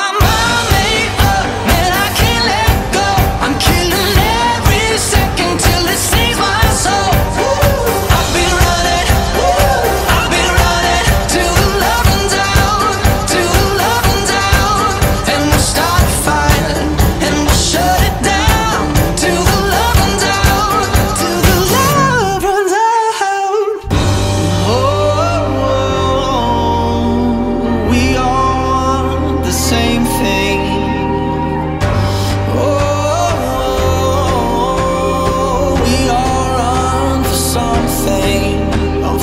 my mama